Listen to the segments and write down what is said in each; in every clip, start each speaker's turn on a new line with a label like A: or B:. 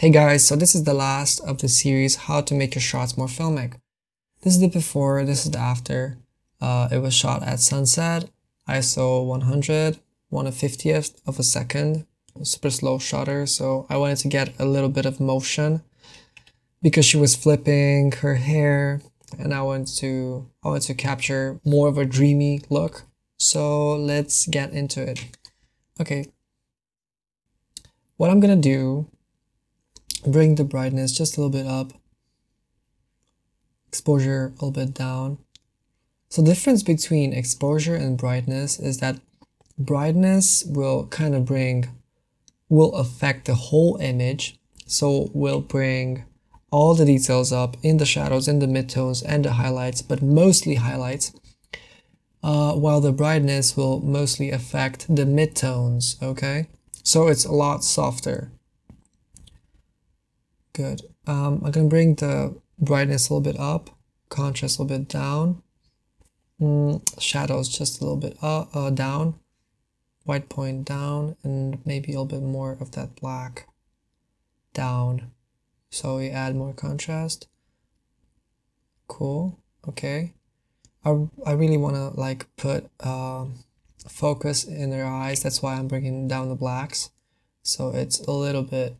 A: Hey guys, so this is the last of the series how to make your shots more filmic. This is the before, this is the after. Uh, it was shot at sunset, ISO 100, 1 50th of a second, super slow shutter, so I wanted to get a little bit of motion because she was flipping her hair and I wanted to I wanted to capture more of a dreamy look. So let's get into it. Okay. What I'm gonna do, bring the brightness just a little bit up, exposure a little bit down. So the difference between exposure and brightness is that brightness will kind of bring, will affect the whole image. So will bring all the details up in the shadows, in the midtones and the highlights, but mostly highlights. Uh, while the brightness will mostly affect the midtones, okay? So it's a lot softer. Good. Um, I'm gonna bring the brightness a little bit up, contrast a little bit down, mm, shadows just a little bit up, uh, down, white point down, and maybe a little bit more of that black down. So we add more contrast. Cool. Okay. I, I really want to like put uh, focus in their eyes. That's why I'm bringing down the blacks. So it's a little bit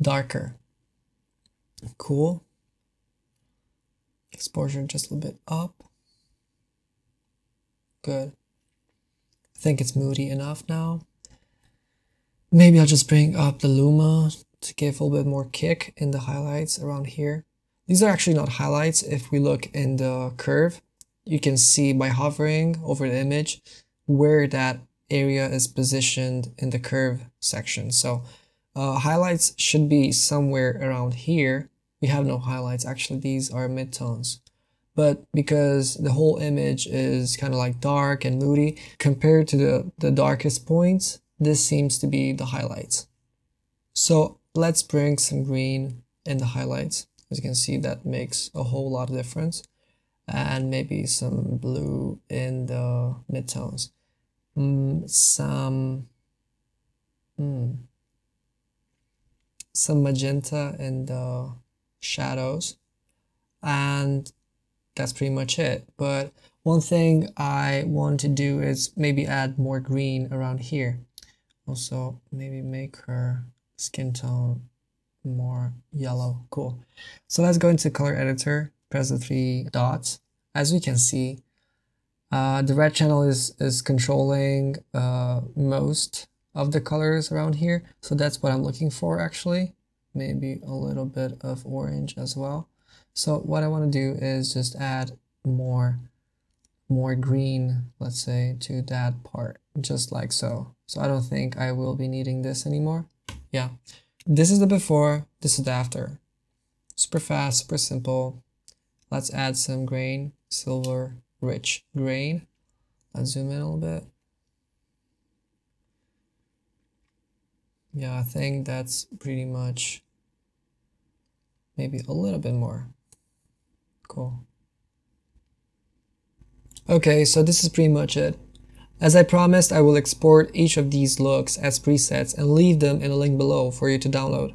A: darker. Cool. Exposure just a little bit up. Good. I think it's moody enough now. Maybe I'll just bring up the Luma to give a little bit more kick in the highlights around here. These are actually not highlights. If we look in the curve, you can see by hovering over the image where that area is positioned in the curve section. So uh, highlights should be somewhere around here. We have no highlights. Actually, these are midtones. But because the whole image is kind of like dark and moody, compared to the, the darkest points, this seems to be the highlights. So Let's bring some green in the highlights. As you can see, that makes a whole lot of difference. And maybe some blue in the midtones. Mm, some, mm, some magenta in the shadows. And that's pretty much it. But one thing I want to do is maybe add more green around here. Also, maybe make her skin tone more yellow. Cool. So let's go into color editor, press the three dots. As we can see, uh, the red channel is, is controlling uh, most of the colors around here. So that's what I'm looking for actually. Maybe a little bit of orange as well. So what I want to do is just add more, more green, let's say, to that part, just like so. So I don't think I will be needing this anymore yeah, this is the before, this is the after. Super fast, super simple. Let's add some grain, silver rich grain. Let's zoom in a little bit. Yeah, I think that's pretty much maybe a little bit more. Cool. Okay, so this is pretty much it. As I promised, I will export each of these looks as presets and leave them in a link below for you to download.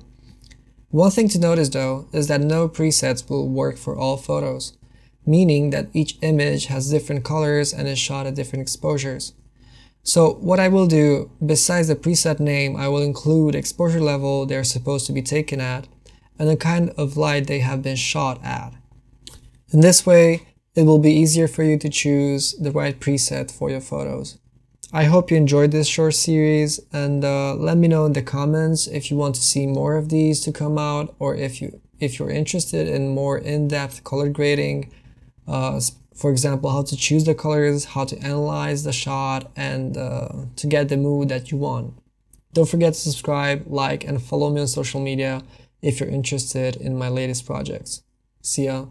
A: One thing to notice though is that no presets will work for all photos, meaning that each image has different colors and is shot at different exposures. So what I will do, besides the preset name, I will include exposure level they're supposed to be taken at and the kind of light they have been shot at. In this way, it will be easier for you to choose the right preset for your photos. I hope you enjoyed this short series and uh, let me know in the comments if you want to see more of these to come out or if you if you're interested in more in-depth color grading uh, for example how to choose the colors how to analyze the shot and uh, to get the mood that you want. Don't forget to subscribe like and follow me on social media if you're interested in my latest projects. See ya